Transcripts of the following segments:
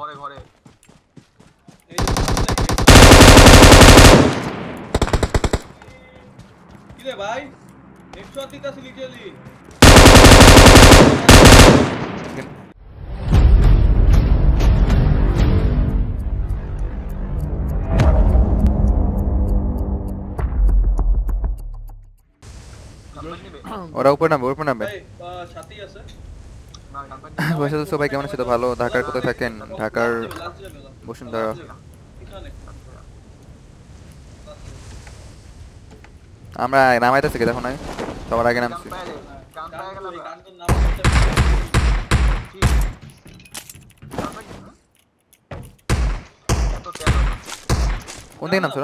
ঘরে ঘরে কিরে ভাই হেডশট দিতাছি লিটারালি ওরা উপর নামবে উপর নামবে ছাতি আছে বৈশাখ সবাই কেমন আছে তো ভালো ঢাকার কোথায় থাকেন ঢাকার বসুন্ধরা আমরা নামাইতেছি দেখো নাই সবার আগে নামছি কোন দিকে নামছো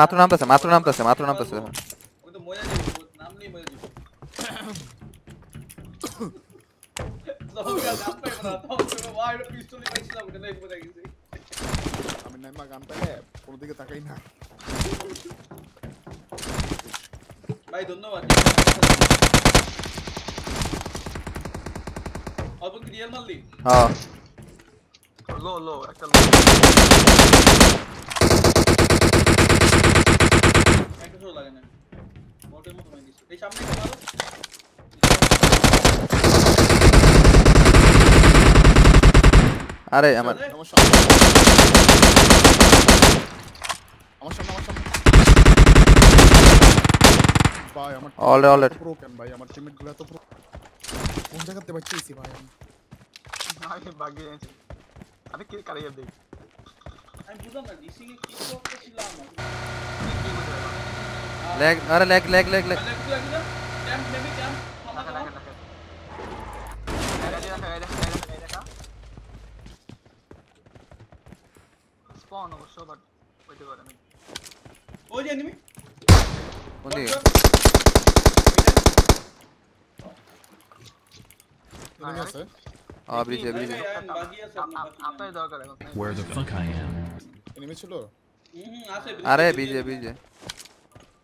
মাত্র নামতেছে মাত্র নামতেছে মাত্র নামতেছে দেখো amit nem magam bele, কোনো দিকে তাকাই না ভাই ধন্যবাদ অর্পণ কি রিয়েল মারলি হ্যাঁ লো লো একটা লো একটা শো লাগে না মোটের মতো মাইনিস এই সামনে একটা মারো আরে আমার অলরেডি অলরেডি প্রো কেন ভাই আমার টিমমেট গুলো এত প্রো কোন জায়গাতে বাঁচিয়েছি ভাই ভাই বাগে আছে আরে কে কারে দেখ আমি বুঝলাম না ডিসি কি কি করতেছিলাম ল্যাগ আরে lag lag lag lag lag lag lag camp নেবে camp where the fuck i am আরে ব্রিজে ব্রিজে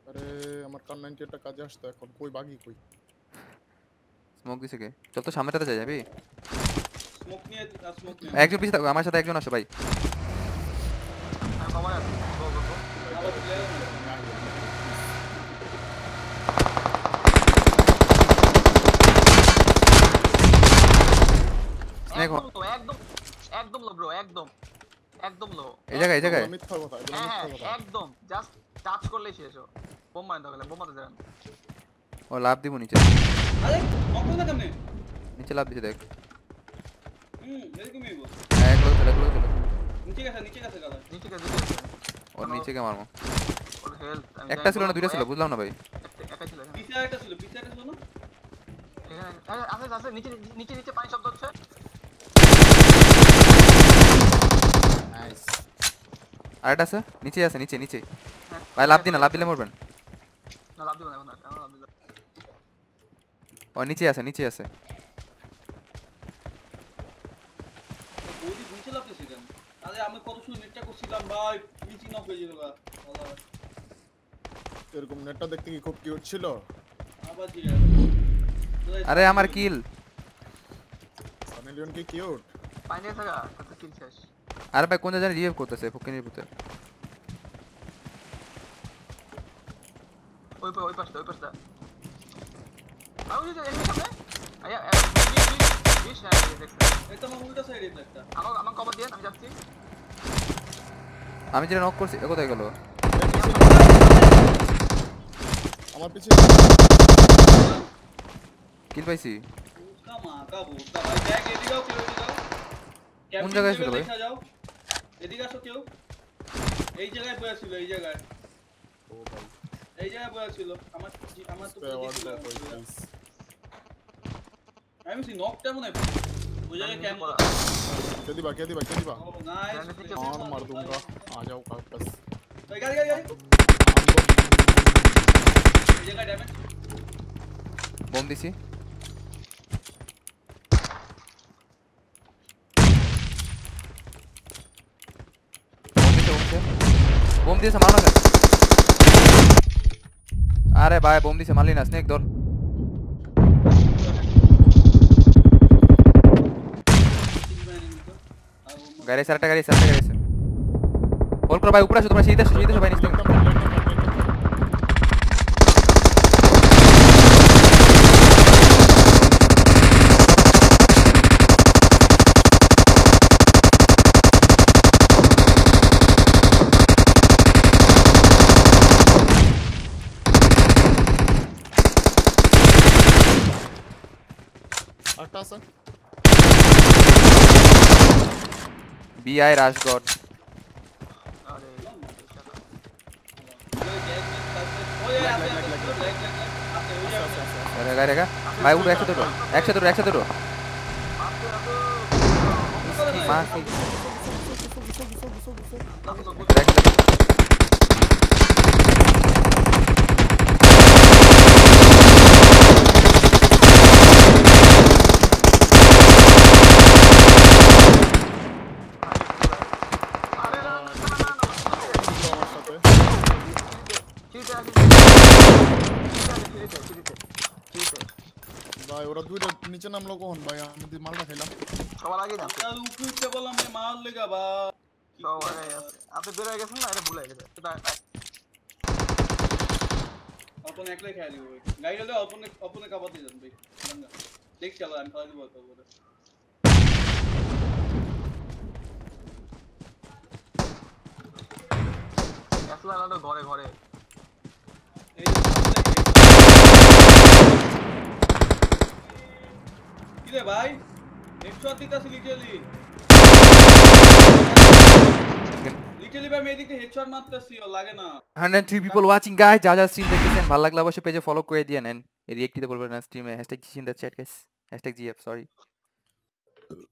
আরে আমার কান একটা কাজে আসতো এখন কই বাগি কই স্মোক দিছে কে তো সামনেটাতে যাই যাবি স্মোক একজন পিছে থাকো আমার সাথে একজন আসো ভাই একদম একদম একদম লো ব্রো একদম একদম লো এই জায়গায় এই জায়গায় মিথ্যা কথা একদম জাস্ট হ্যাঁ, টাচ করলেই শেষ ও বোম তাহলে বোম মারতে ও লাভ দিব নিচে নিচে লাভ দিছে দেখ হুম এরকমই বল এক লোক চলে চলে नीचे कैसे नीचे कैसे गया नीचे कैसे और नीचे के मारो और हेल्थ একটা ছিল না দুইটা ছিল বুঝলাম না ভাই একটা ছিল পিছে একটা ছিল পিছে একটা ছিল না আরে আছে আছে নিচে নিচে নিচে পানি শব্দ হচ্ছে নাইস আরেকটা আছে নিচে আছে নিচে নিচে ভাই লাভ দিন না লাভ দিলে মরবেন না লাভ দিব না লাভ দিব ও নিচে আছে নিচে আছে আরে আমি কত নেটটা করছিলাম ভাই মিচিং অফ এরকম নেটটা দেখতে কি খুব কিউট ছিল আরে আমার কিল সানি কি কিউট পাইনে থাকা কত কিল শেষ আরে ভাই কোন জায়গায় রিভাইভ করতেছে ফুকিনের পুতে ওই পা ওই পাশটা ওই পাশটা আমি যে এখানে সামনে আয়া বিশ না দেখছ এটা আমার উল্টা সাইডে একটা আমার আমার কভার দিয়ে আমি যাচ্ছি আমি যেটা নক করছি কোথায় গেল আমার পিছনে কিল পাইছি কোন জায়গায় ছিল ভাই এদিকে আসো কেউ এই জায়গায় বসে ছিল এই জায়গায় ও এই জায়গায় বসে ছিল আমার আমার তো আমি সি নকটা মনে হয় बम क्या मार दूंगा आ जाओ गाड़ी गाड़ी गाड़ी डैमेज बम दिसी बोम दी संभालना अरे भाई बम दी संभाल लेना स्नेक दौड़ गैरेज सरटा गैरेज सरटा गैरेज सर बोल करो भाई ऊपर से तुम्हारे सीधे सीधे भाई नीचे বিআই রাজগড় রেগা রেগা ভাই উঠো একসাথে উঠো একসাথে উঠো একসাথে উঠো মা ভাই ওরা দুইটা নিচে নাম লোক হন ভাই আমি दिमाग লাগাইলাম সবার আগে যাবো আর উপরে উঠে বললাম আমি মার লাগাবো সবাই আসে আপনি বের হয়ে গেছেন নাকি আরে ভুলে গেছেন এটা अपन একলাই খেয়াল দিব গাইড হলো अपन अपनে কাবাতে যাব ভাই দেখি সবার কাছে খুব তো কিরে হ্যাঁ, ভালো লাগলে অবশ্যই পেজে ফলো করে দিয়ে নেন রিয়েক্টিতে বলবেন স্ট্রিমে হ্যাশট্যাগ চিন্তা chat guys hashtag GF sorry